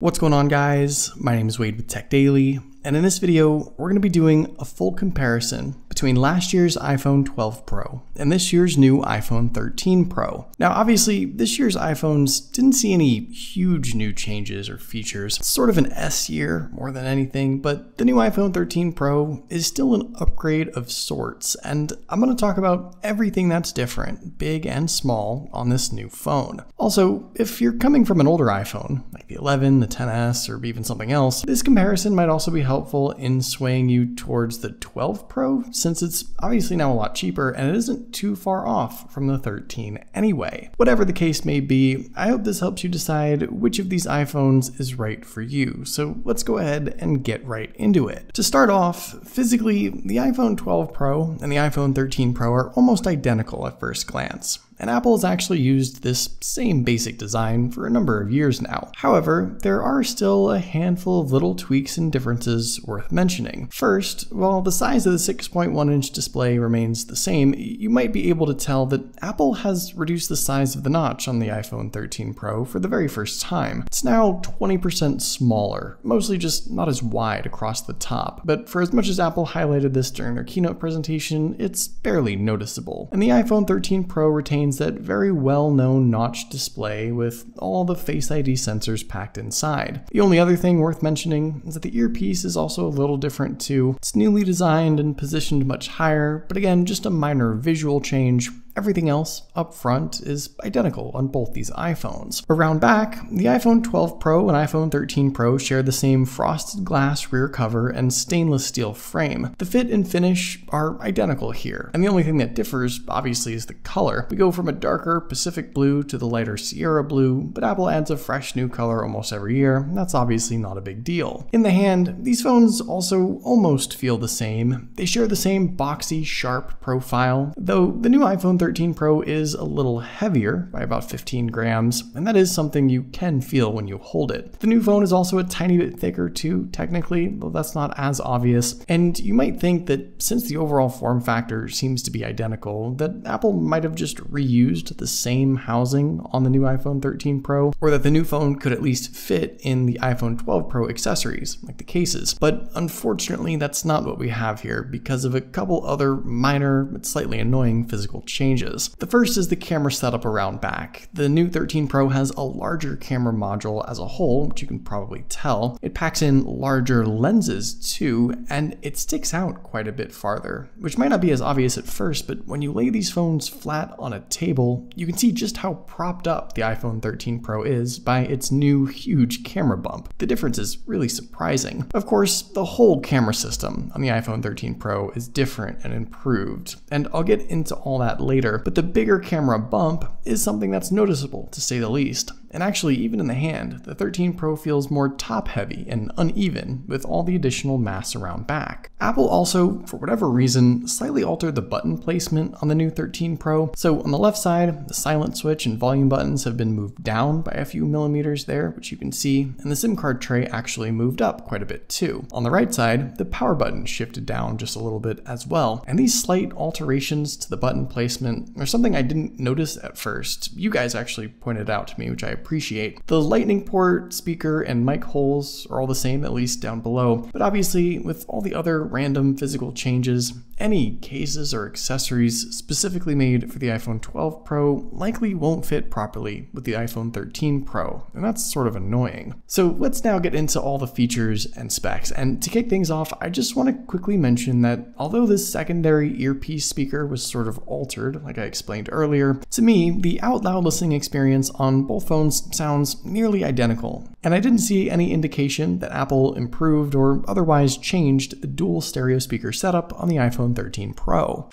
What's going on guys? My name is Wade with Tech Daily, and in this video, we're going to be doing a full comparison between last year's iPhone 12 Pro and this year's new iPhone 13 Pro. Now, obviously, this year's iPhones didn't see any huge new changes or features. It's sort of an S year more than anything, but the new iPhone 13 Pro is still an upgrade of sorts, and I'm going to talk about everything that's different, big and small, on this new phone. Also, if you're coming from an older iPhone, the 11, the 10s, or even something else, this comparison might also be helpful in swaying you towards the 12 Pro since it's obviously now a lot cheaper and it isn't too far off from the 13 anyway. Whatever the case may be, I hope this helps you decide which of these iPhones is right for you. So let's go ahead and get right into it. To start off, physically, the iPhone 12 Pro and the iPhone 13 Pro are almost identical at first glance and Apple has actually used this same basic design for a number of years now. However, there are still a handful of little tweaks and differences worth mentioning. First, while the size of the 6.1 inch display remains the same, you might be able to tell that Apple has reduced the size of the notch on the iPhone 13 Pro for the very first time. It's now 20% smaller, mostly just not as wide across the top, but for as much as Apple highlighted this during their keynote presentation, it's barely noticeable. And the iPhone 13 Pro retains that very well-known notch display with all the Face ID sensors packed inside. The only other thing worth mentioning is that the earpiece is also a little different too. It's newly designed and positioned much higher, but again, just a minor visual change Everything else up front is identical on both these iPhones. Around back, the iPhone 12 Pro and iPhone 13 Pro share the same frosted glass rear cover and stainless steel frame. The fit and finish are identical here, and the only thing that differs, obviously, is the color. We go from a darker Pacific blue to the lighter Sierra blue, but Apple adds a fresh new color almost every year, that's obviously not a big deal. In the hand, these phones also almost feel the same. They share the same boxy, sharp profile, though the new iPhone 13 13 Pro is a little heavier by about 15 grams, and that is something you can feel when you hold it. The new phone is also a tiny bit thicker too, technically, though that's not as obvious, and you might think that since the overall form factor seems to be identical, that Apple might have just reused the same housing on the new iPhone 13 Pro, or that the new phone could at least fit in the iPhone 12 Pro accessories, like the cases. But unfortunately, that's not what we have here because of a couple other minor but slightly annoying physical changes changes. The first is the camera setup around back. The new 13 Pro has a larger camera module as a whole, which you can probably tell. It packs in larger lenses too, and it sticks out quite a bit farther, which might not be as obvious at first, but when you lay these phones flat on a table, you can see just how propped up the iPhone 13 Pro is by its new huge camera bump. The difference is really surprising. Of course, the whole camera system on the iPhone 13 Pro is different and improved, and I'll get into all that later later, but the bigger camera bump is something that's noticeable to say the least. And actually, even in the hand, the 13 Pro feels more top heavy and uneven with all the additional mass around back. Apple also, for whatever reason, slightly altered the button placement on the new 13 Pro. So on the left side, the silent switch and volume buttons have been moved down by a few millimeters there, which you can see, and the SIM card tray actually moved up quite a bit too. On the right side, the power button shifted down just a little bit as well. And these slight alterations to the button placement are something I didn't notice at first. You guys actually pointed out to me, which I appreciate. The lightning port, speaker, and mic holes are all the same, at least down below, but obviously with all the other random physical changes, any cases or accessories specifically made for the iPhone 12 Pro likely won't fit properly with the iPhone 13 Pro, and that's sort of annoying. So let's now get into all the features and specs, and to kick things off, I just want to quickly mention that although this secondary earpiece speaker was sort of altered, like I explained earlier, to me, the out loud listening experience on both phones sounds sounds nearly identical, and I didn't see any indication that Apple improved or otherwise changed the dual stereo speaker setup on the iPhone 13 Pro.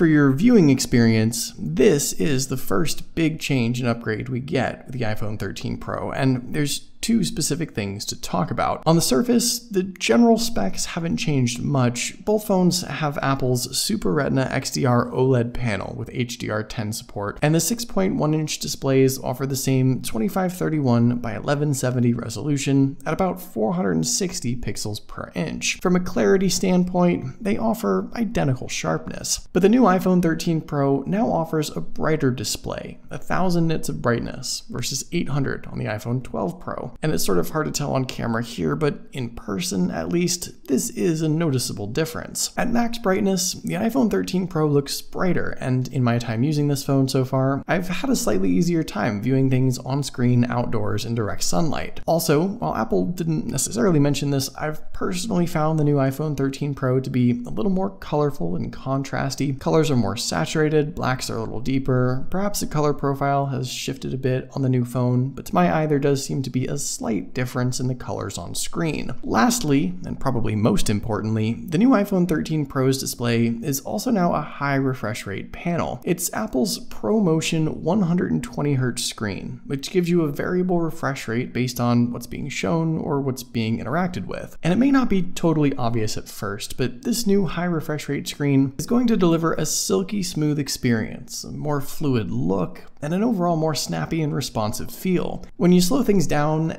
For your viewing experience, this is the first big change and upgrade we get with the iPhone 13 Pro, and there's two specific things to talk about. On the surface, the general specs haven't changed much. Both phones have Apple's Super Retina XDR OLED panel with HDR10 support, and the 6.1 inch displays offer the same 2531 by 1170 resolution at about 460 pixels per inch. From a clarity standpoint, they offer identical sharpness. But the new iPhone 13 Pro now offers a brighter display, 1000 nits of brightness versus 800 on the iPhone 12 Pro. And it's sort of hard to tell on camera here, but in person at least, this is a noticeable difference. At max brightness, the iPhone 13 Pro looks brighter, and in my time using this phone so far, I've had a slightly easier time viewing things on screen outdoors in direct sunlight. Also, while Apple didn't necessarily mention this, I've personally found the new iPhone 13 Pro to be a little more colorful and contrasty. Colors are more saturated, blacks are a little deeper, perhaps the color profile has shifted a bit on the new phone, but to my eye there does seem to be a slight difference in the colors on screen. Lastly, and probably most importantly, the new iPhone 13 Pro's display is also now a high refresh rate panel. It's Apple's ProMotion 120Hz screen, which gives you a variable refresh rate based on what's being shown or what's being interacted with. And it may not be totally obvious at first, but this new high refresh rate screen is going to deliver a silky smooth experience, a more fluid look, and an overall more snappy and responsive feel. When you slow things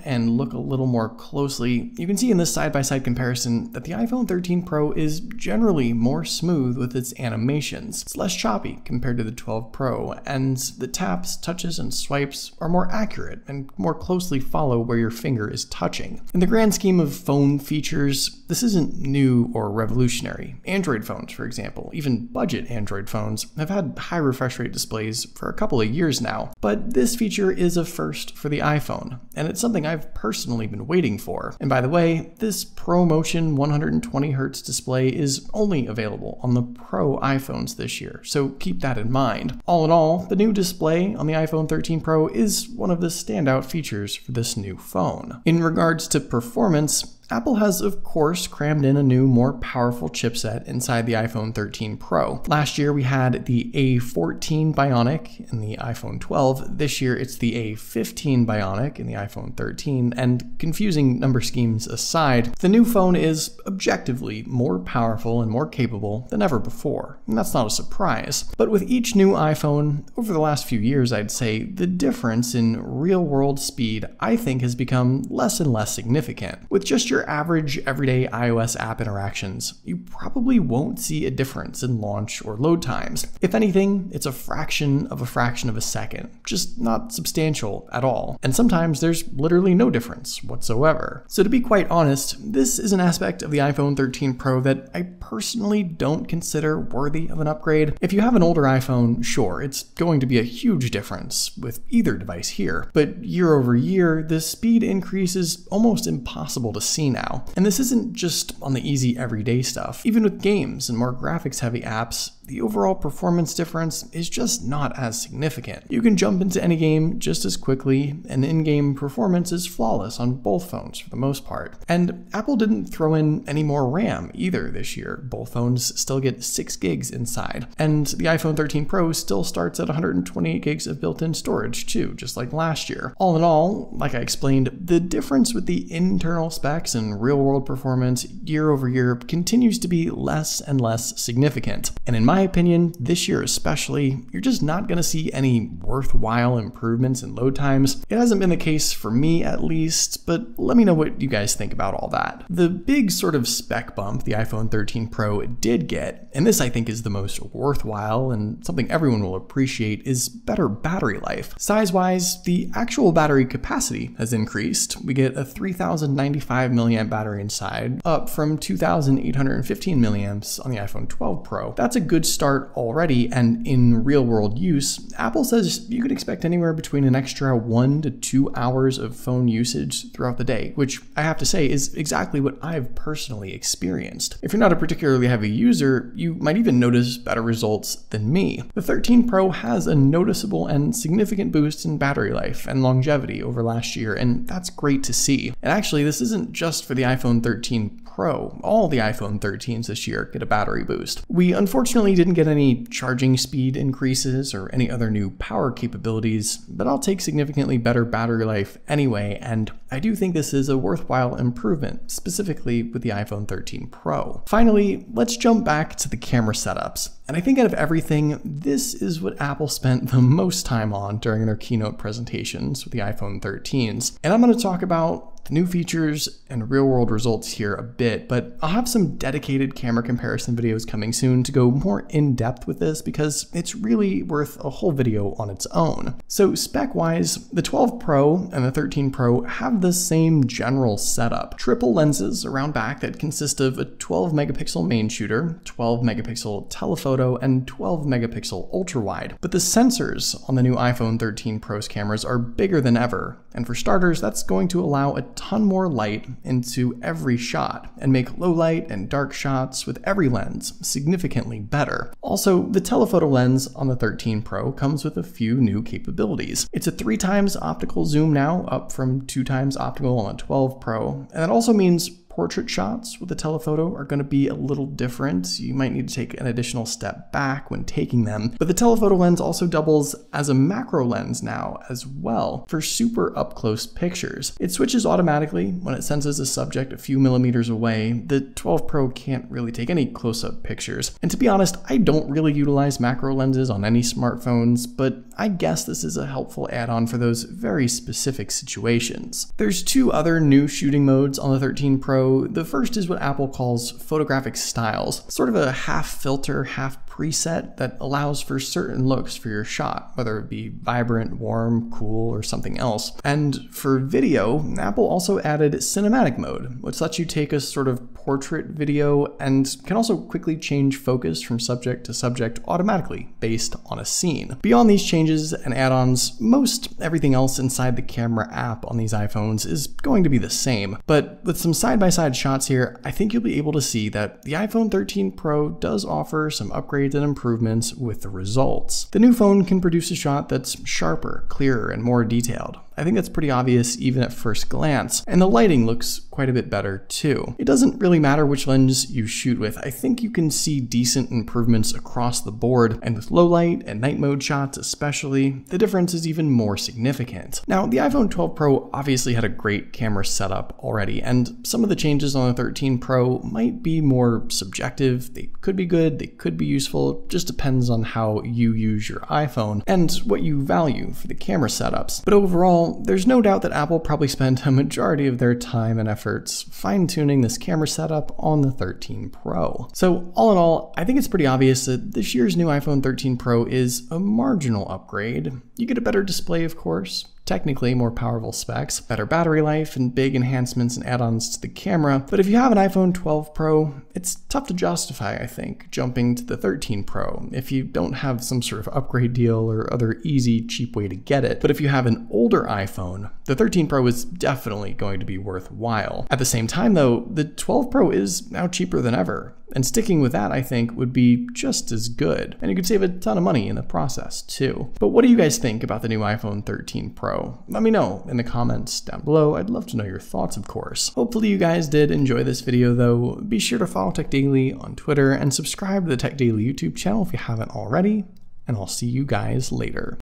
and look a little more closely, you can see in this side-by-side -side comparison that the iPhone 13 Pro is generally more smooth with its animations. It's less choppy compared to the 12 Pro, and the taps, touches, and swipes are more accurate and more closely follow where your finger is touching. In the grand scheme of phone features, this isn't new or revolutionary. Android phones, for example, even budget Android phones, have had high refresh rate displays for a couple of years now. But this feature is a first for the iPhone, and it's something I've personally been waiting for. And by the way, this ProMotion 120Hz display is only available on the Pro iPhones this year, so keep that in mind. All in all, the new display on the iPhone 13 Pro is one of the standout features for this new phone. In regards to performance, Apple has, of course, crammed in a new, more powerful chipset inside the iPhone 13 Pro. Last year we had the A14 Bionic in the iPhone 12. This year it's the A15 Bionic in the iPhone 13. And confusing number schemes aside, the new phone is objectively more powerful and more capable than ever before. And that's not a surprise. But with each new iPhone, over the last few years, I'd say the difference in real world speed, I think, has become less and less significant. With just your your average everyday iOS app interactions, you probably won't see a difference in launch or load times. If anything, it's a fraction of a fraction of a second, just not substantial at all. And sometimes there's literally no difference whatsoever. So to be quite honest, this is an aspect of the iPhone 13 Pro that I personally don't consider worthy of an upgrade. If you have an older iPhone, sure, it's going to be a huge difference with either device here, but year over year, the speed increase is almost impossible to see now. And this isn't just on the easy everyday stuff. Even with games and more graphics heavy apps, the overall performance difference is just not as significant. You can jump into any game just as quickly, and in-game performance is flawless on both phones for the most part. And Apple didn't throw in any more RAM either this year. Both phones still get 6 gigs inside. And the iPhone 13 Pro still starts at 128 gigs of built-in storage too, just like last year. All in all, like I explained, the difference with the internal specs and real-world performance year over year continues to be less and less significant. And in my my opinion, this year especially, you're just not going to see any worthwhile improvements in load times. It hasn't been the case for me at least, but let me know what you guys think about all that. The big sort of spec bump the iPhone 13 Pro did get, and this I think is the most worthwhile and something everyone will appreciate, is better battery life. Size-wise, the actual battery capacity has increased. We get a 3095 milliamp battery inside, up from 2815 milliamps on the iPhone 12 Pro. That's a good start already, and in real world use, Apple says you can expect anywhere between an extra one to two hours of phone usage throughout the day, which I have to say is exactly what I've personally experienced. If you're not a particularly heavy user, you might even notice better results than me. The 13 Pro has a noticeable and significant boost in battery life and longevity over last year, and that's great to see. And actually, this isn't just for the iPhone 13 Pro. All the iPhone 13s this year get a battery boost. We unfortunately didn't get any charging speed increases or any other new power capabilities, but I'll take significantly better battery life anyway, and I do think this is a worthwhile improvement, specifically with the iPhone 13 Pro. Finally, let's jump back to the camera setups. And I think out of everything, this is what Apple spent the most time on during their keynote presentations with the iPhone 13s. And I'm going to talk about the new features and real world results here a bit, but I'll have some dedicated camera comparison videos coming soon to go more in depth with this because it's really worth a whole video on its own. So spec wise, the 12 Pro and the 13 Pro have the same general setup. Triple lenses around back that consist of a 12 megapixel main shooter, 12 megapixel telephoto, and 12 megapixel ultra wide. But the sensors on the new iPhone 13 Pro's cameras are bigger than ever, and for starters, that's going to allow a ton more light into every shot and make low light and dark shots with every lens significantly better. Also, the telephoto lens on the 13 Pro comes with a few new capabilities. It's a three times optical zoom now, up from two times optical on the 12 Pro, and that also means portrait shots with the telephoto are going to be a little different. You might need to take an additional step back when taking them. But the telephoto lens also doubles as a macro lens now as well for super up close pictures. It switches automatically when it senses a subject a few millimeters away. The 12 Pro can't really take any close up pictures. And to be honest, I don't really utilize macro lenses on any smartphones, but I guess this is a helpful add on for those very specific situations. There's two other new shooting modes on the 13 Pro the first is what Apple calls photographic styles, sort of a half filter, half preset that allows for certain looks for your shot, whether it be vibrant, warm, cool, or something else. And for video, Apple also added cinematic mode, which lets you take a sort of portrait video and can also quickly change focus from subject to subject automatically based on a scene. Beyond these changes and add-ons, most everything else inside the camera app on these iPhones is going to be the same. But with some side-by-side -side shots here, I think you'll be able to see that the iPhone 13 Pro does offer some upgrades and improvements with the results. The new phone can produce a shot that's sharper, clearer, and more detailed. I think that's pretty obvious even at first glance, and the lighting looks quite a bit better too. It doesn't really matter which lens you shoot with, I think you can see decent improvements across the board, and with low light and night mode shots especially, the difference is even more significant. Now, the iPhone 12 Pro obviously had a great camera setup already, and some of the changes on the 13 Pro might be more subjective, they could be good, they could be useful, just depends on how you use your iPhone and what you value for the camera setups. But overall, there's no doubt that Apple probably spent a majority of their time and efforts fine tuning this camera setup on the 13 Pro. So, all in all, I think it's pretty obvious that this year's new iPhone 13 Pro is a marginal upgrade. You get a better display, of course, technically more powerful specs, better battery life, and big enhancements and add-ons to the camera, but if you have an iPhone 12 Pro, it's tough to justify, I think, jumping to the 13 Pro if you don't have some sort of upgrade deal or other easy, cheap way to get it. But if you have an older iPhone, the 13 Pro is definitely going to be worthwhile. At the same time though, the 12 Pro is now cheaper than ever, and sticking with that, I think, would be just as good. And you could save a ton of money in the process, too. But what do you guys think about the new iPhone 13 Pro? Let me know in the comments down below. I'd love to know your thoughts, of course. Hopefully you guys did enjoy this video, though. Be sure to follow Tech Daily on Twitter and subscribe to the Tech Daily YouTube channel if you haven't already. And I'll see you guys later.